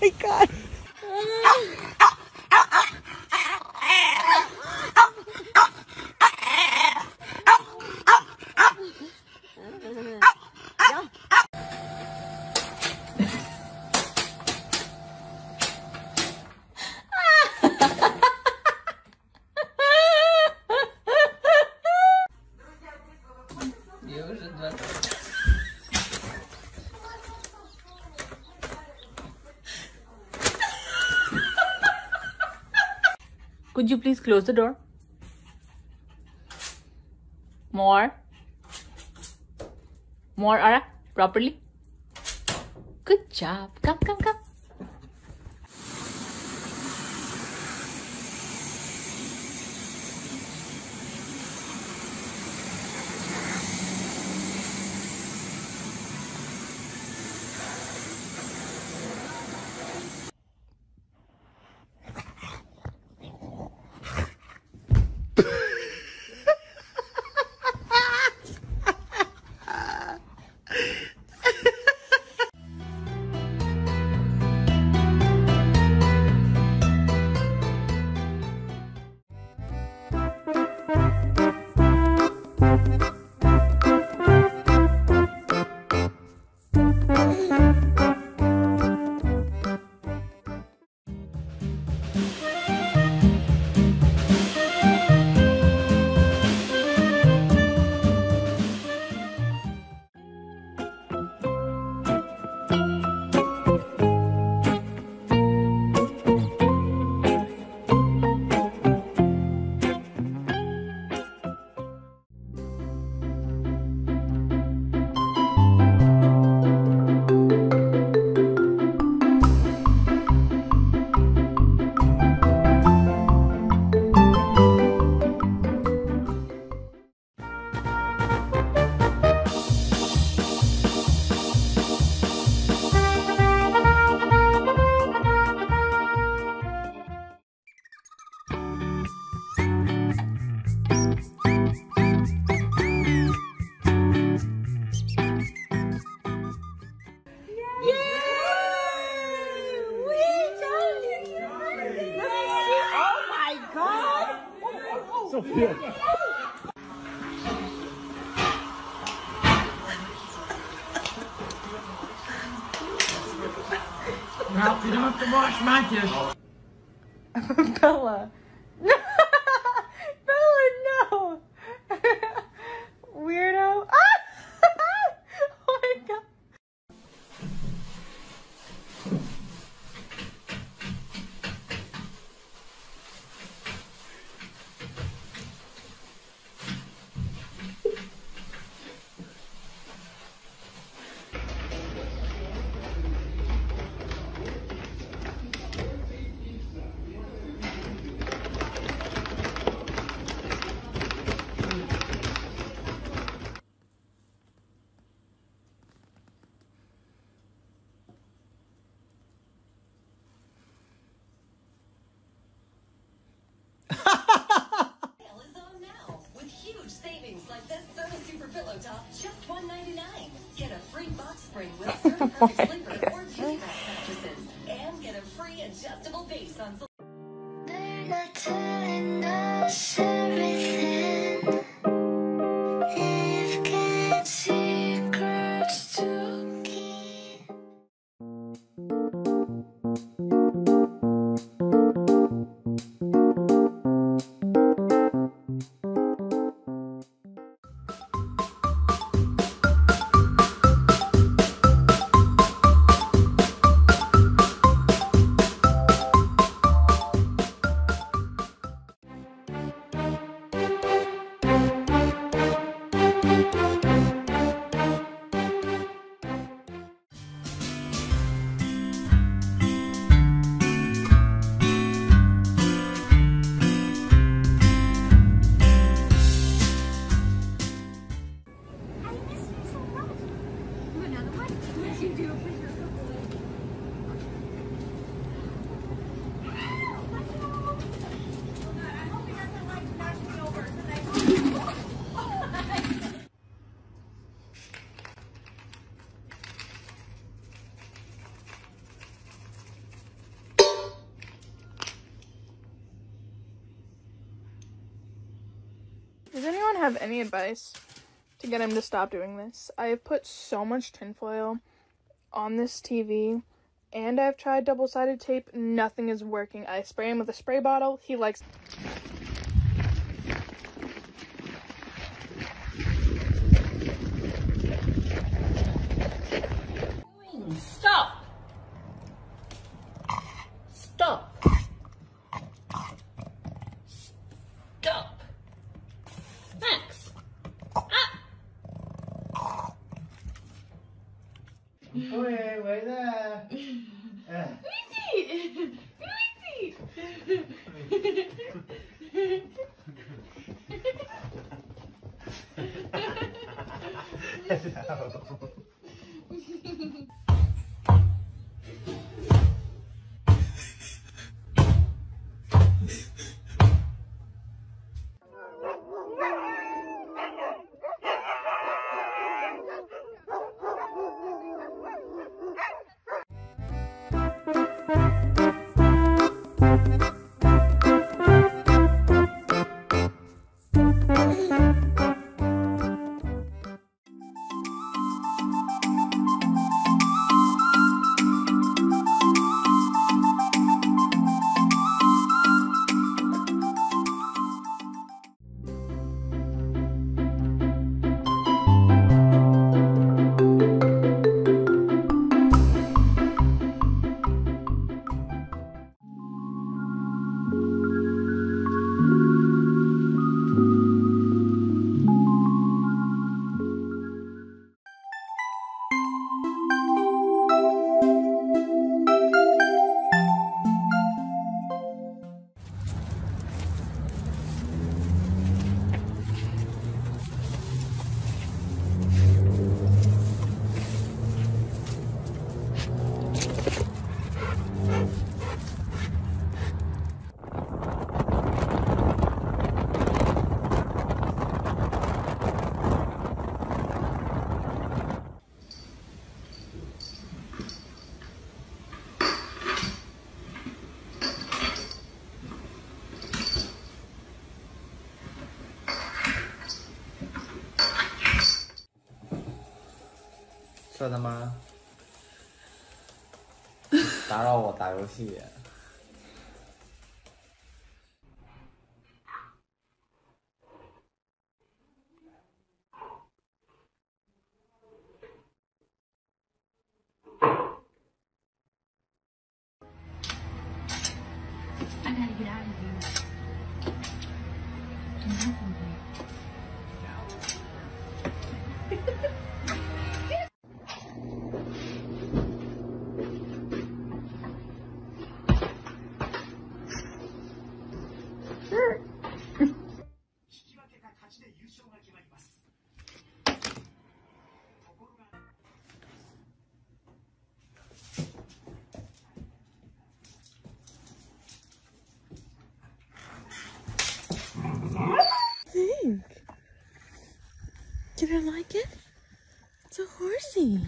my god. Could you please close the door? More. More, Ara. Properly. Good job. Come, come, come. Nou, je doet hem wash, maatjes. Bella. Bella, no. Weirdo. oh Pillow Top, just $1.99. Get a free box spring with Serta Perfect oh Sleeper or Beauty Mat mattresses, and get a free adjustable base on. Anyone have any advice to get him to stop doing this? I have put so much tinfoil on this TV and I've tried double sided tape. Nothing is working. I spray him with a spray bottle. He likes. no. 射的吗？打扰我打游戏。I like it? It's a horsey.